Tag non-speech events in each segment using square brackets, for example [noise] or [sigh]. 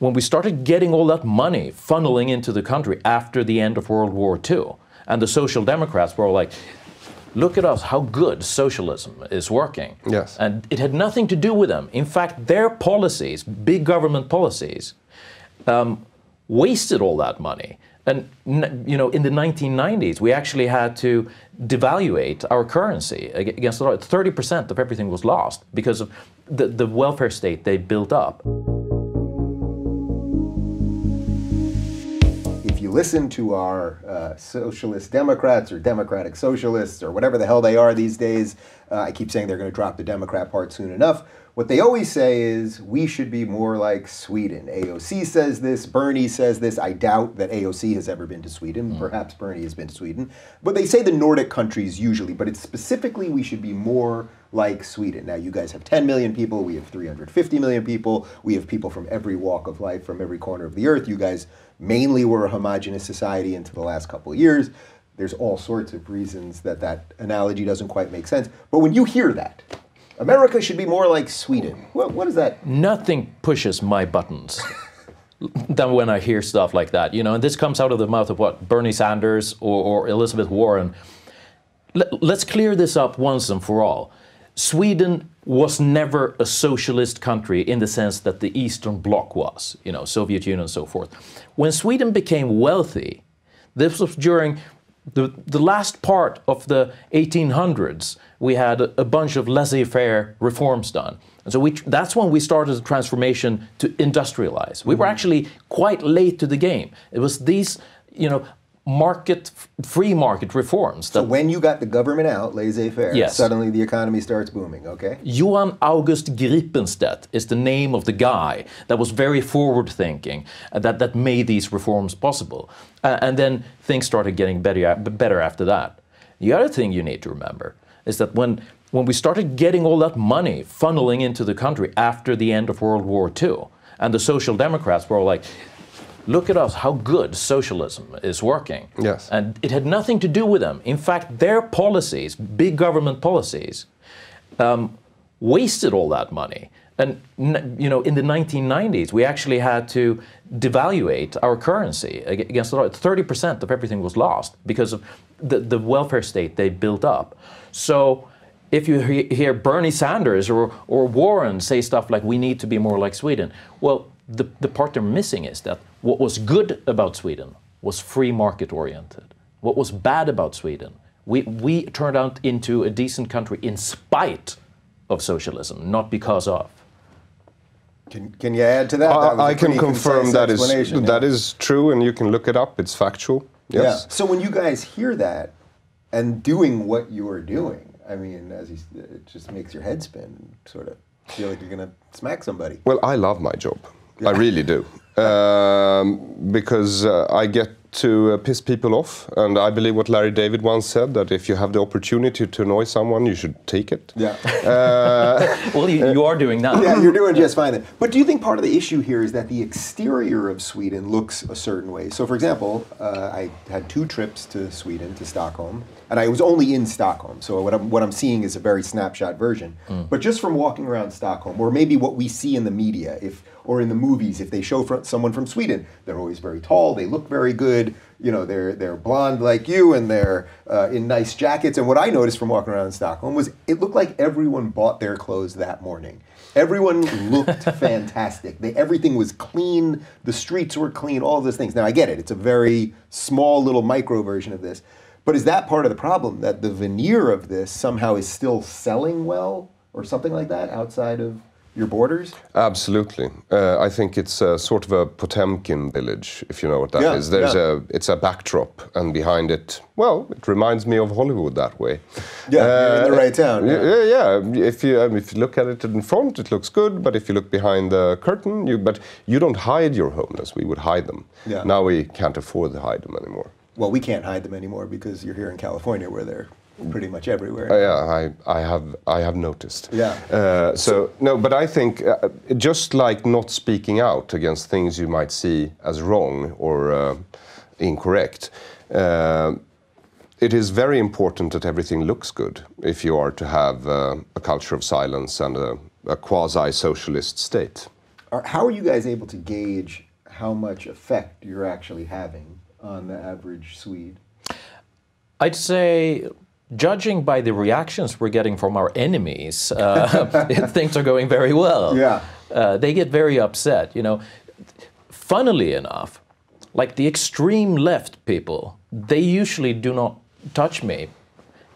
when we started getting all that money funneling into the country after the end of World War II, and the Social Democrats were like, look at us, how good socialism is working. Yes. And it had nothing to do with them. In fact, their policies, big government policies, um, wasted all that money. And you know, in the 1990s, we actually had to devaluate our currency against the dollar. 30% of everything was lost because of the, the welfare state they built up. You listen to our uh, socialist Democrats or Democratic socialists or whatever the hell they are these days, uh, I keep saying they're going to drop the Democrat part soon enough. What they always say is we should be more like Sweden. AOC says this, Bernie says this. I doubt that AOC has ever been to Sweden. Mm. Perhaps Bernie has been to Sweden. But they say the Nordic countries usually, but it's specifically we should be more like Sweden. Now, you guys have 10 million people, we have 350 million people, we have people from every walk of life, from every corner of the earth. You guys mainly were a homogenous society into the last couple of years. There's all sorts of reasons that that analogy doesn't quite make sense. But when you hear that, America should be more like Sweden. What, what is that? Nothing pushes my buttons [laughs] than when I hear stuff like that. You know, and this comes out of the mouth of what Bernie Sanders or, or Elizabeth Warren. Let, let's clear this up once and for all. Sweden was never a socialist country in the sense that the Eastern Bloc was, you know, Soviet Union and so forth. When Sweden became wealthy, this was during the, the last part of the 1800s, we had a, a bunch of laissez-faire reforms done. And so we, that's when we started the transformation to industrialize. We were mm-hmm. actually quite late to the game. It was these, you know, market, free market reforms. so when you got the government out, laissez-faire, yes. suddenly the economy starts booming, okay? Johan August Gripenstedt is the name of the guy that was very forward-thinking, uh, that, that made these reforms possible. Uh, and then things started getting better, better after that. The other thing you need to remember is that when, when we started getting all that money funneling into the country after the end of World War II, and the Social Democrats were all like, look at us, how good socialism is working. Yes. And it had nothing to do with them. In fact, their policies, big government policies, um, wasted all that money. And you know, in the 1990s, we actually had to devaluate our currency against the dollar. 30% of everything was lost because of the, the welfare state they built up. So if you hear Bernie Sanders or, or Warren say stuff like, we need to be more like Sweden, well, the, the part they're missing is that what was good about Sweden was free market oriented. What was bad about Sweden, we, we turned out into a decent country in spite of socialism, not because of. Can, can you add to that? that I can confirm that is, yeah. that is true, and you can look it up. It's factual. Yes. Yeah. So when you guys hear that and doing what you are doing, I mean, as you, it just makes your head spin, and sort of feel like you're going to smack somebody. Well, I love my job. Yeah. I really do. Um, because uh, I get to uh, piss people off, and I believe what Larry David once said that if you have the opportunity to annoy someone, you should take it. Yeah. Uh, [laughs] well, you, you, are doing that. Yeah, you're doing just fine. Then. But do you think part of the issue here is that the exterior of Sweden looks a certain way? So, for example, uh, I had two trips to Sweden to Stockholm, and I was only in Stockholm. So what I'm what I'm seeing is a very snapshot version. Mm. But just from walking around Stockholm, or maybe what we see in the media, if or in the movies, if they show someone from Sweden, they're always very tall, they look very good, you know, they're they're blonde like you, and they're uh, in nice jackets. And what I noticed from walking around in Stockholm was it looked like everyone bought their clothes that morning. Everyone looked [laughs] fantastic. They, everything was clean. The streets were clean. All of those things. Now I get it. It's a very small little micro version of this, but is that part of the problem that the veneer of this somehow is still selling well or something like that outside of your borders? Absolutely. Uh, I think it's a sort of a Potemkin village, if you know what that yeah, is. There's yeah. a it's a backdrop, and behind it, well, it reminds me of Hollywood that way. Yeah, uh, in the right town. Yeah, yeah. yeah. If you um, if you look at it in front, it looks good, but if you look behind the curtain, you but you don't hide your homeless. We would hide them. Yeah. Now we can't afford to hide them anymore. Well, we can't hide them anymore because you're here in California, where they're pretty much everywhere. Uh, yeah, I, I have I have noticed. Yeah. Uh, so no, but I think uh, just like not speaking out against things you might see as wrong or uh, incorrect. Uh, it is very important that everything looks good if you are to have uh, a culture of silence and a, a quasi-socialist state. how are you guys able to gauge how much effect you're actually having on the average Swede? I'd say, judging by the reactions we're getting from our enemies, uh, [laughs] [laughs] things are going very well. Yeah. Uh, they get very upset. You know, funnily enough, like the extreme left people, they usually do not touch me.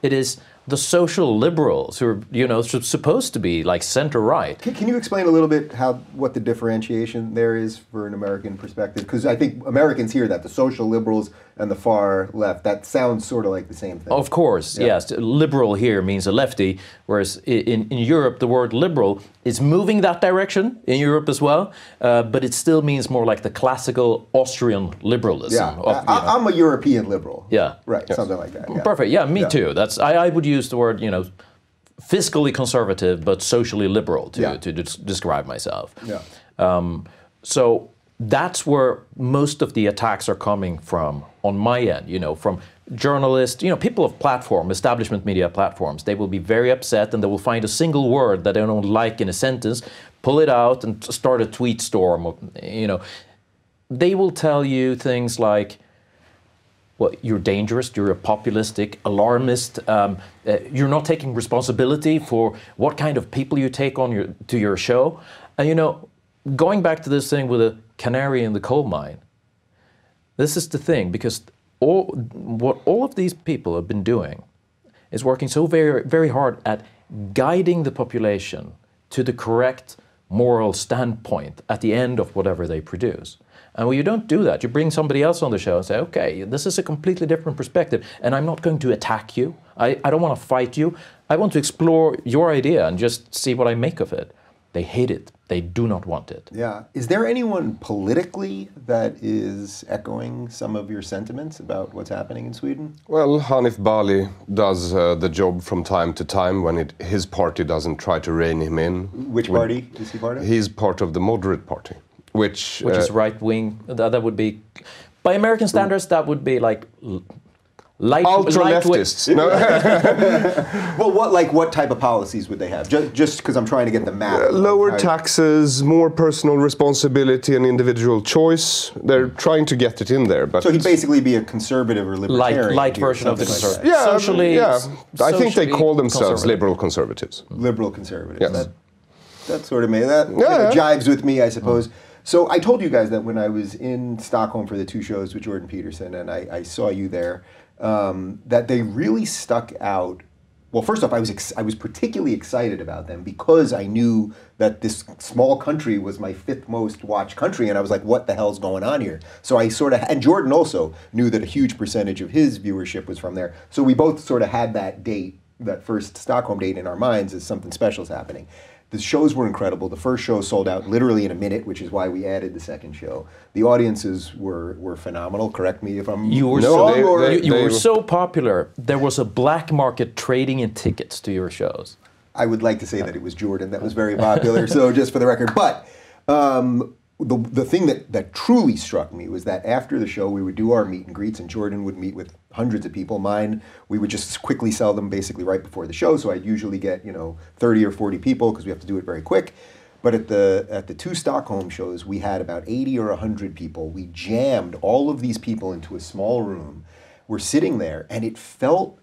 It is the social liberals who are, you know, supposed to be like center right. Can, can, you explain a little bit how what the differentiation there is for an American perspective? Because I think Americans hear that the social liberals and the far left that sounds sort of like the same thing. Of course, yeah. yes. Liberal here means a lefty, whereas in, in Europe the word liberal is moving that direction in Europe as well, uh, but it still means more like the classical Austrian liberalism. Yeah, of, I, am a European liberal. Yeah, right, yes. something like that. Yeah. Perfect. Yeah, me yeah. too. That's I, I would use the word you know fiscally conservative but socially liberal to yeah. to describe myself. Yeah. Um, so that's where most of the attacks are coming from on my end, you know, from journalists, you know, people of platform, establishment media platforms. They will be very upset and they will find a single word that they don't like in a sentence, pull it out and start a tweet storm, you know. They will tell you things like, well, you're dangerous, you're a populistic, alarmist, um, uh, you're not taking responsibility for what kind of people you take on your, to your show. And, you know, going back to this thing with a canary in the coal mine, this is the thing because all, what all of these people have been doing is working so very, very hard at guiding the population to the correct moral standpoint at the end of whatever they produce. And when you don't do that, you bring somebody else on the show and say, okay, this is a completely different perspective, and I'm not going to attack you. I, I don't want to fight you. I want to explore your idea and just see what I make of it. They hate it. They do not want it. Yeah. Is there anyone politically that is echoing some of your sentiments about what's happening in Sweden? Well, Hanif Bali does uh, the job from time to time when it, his party doesn't try to rein him in. Which party is he part of? He's part of the moderate party, which which uh, is right wing. That, that would be, by American standards, that would be like Light, ultra leftists. No. [laughs] well, what like what type of policies would they have? Just because I'm trying to get the map. Uh, lower taxes, more personal responsibility and individual choice. They're trying to get it in there, but so he'd basically be a conservative or libertarian. Light, light version of the conservative. yeah, socially. Yeah, I think they call themselves liberal conservatives. Liberal conservatives. Yes. That, that sort of made that yeah, yeah. jives with me, I suppose. Mm. So I told you guys that when I was in Stockholm for the two shows with Jordan Peterson, and I, I saw you there um, that they really stuck out. Well, first off, I was ex- I was particularly excited about them because I knew that this small country was my fifth most watched country, and I was like, "What the hell's going on here?" So I sort of and Jordan also knew that a huge percentage of his viewership was from there. So we both sort of had that date, that first Stockholm date in our minds as something special is happening. The shows were incredible. The first show sold out literally in a minute, which is why we added the second show. The audiences were, were phenomenal. Correct me if I'm you were no, so, they, they, you, you were so popular. There was a black market trading in tickets to your shows. I would like to say that it was Jordan that was very popular. so just for the record, but um, the, the thing that, that truly struck me was that after the show, we would do our meet and greets, and Jordan would meet with hundreds of people. Mine, we would just quickly sell them basically right before the show. So I'd usually get you know 30 or 40 people because we have to do it very quick. But at the at the two Stockholm shows, we had about 80 or 100 people. We jammed all of these people into a small room. We're sitting there, and it felt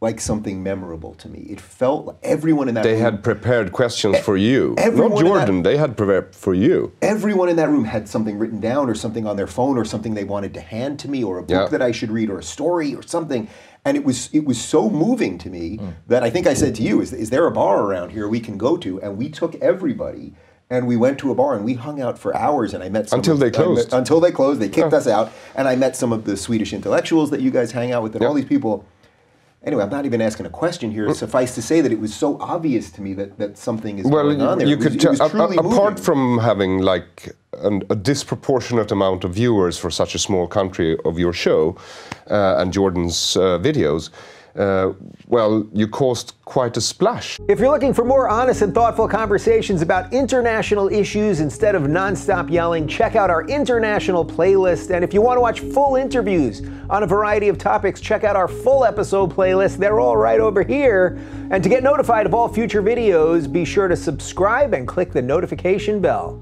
like something memorable to me. It felt like everyone in that they room, had prepared questions for you. Not Jordan, that, they had prepared for you. Everyone in that room had something written down or something on their phone or something they wanted to hand to me or a book yeah. that I should read or a story or something. And it was it was so moving to me mm. that I think I said to you, is, is there a bar around here we can go to? And we took everybody and we went to a bar and we hung out for hours and I met until of, they closed. Met, until they closed, they kicked us out, and I met some of the Swedish intellectuals that you guys hang out with, and yeah. all these people anyway, I'm not even asking a question here. Suffice to say that it was so obvious to me that, that something is well, going on there. You could was, a, a, apart from having like an, a disproportionate amount of viewers for such a small country of your show uh, and Jordan's uh, videos uh, well, you caused quite a splash. If you're looking for more honest and thoughtful conversations about international issues instead of nonstop yelling, check out our international playlist. And if you want to watch full interviews on a variety of topics, check out our full episode playlist. They're all right over here. And to get notified of all future videos, be sure to subscribe and click the notification bell.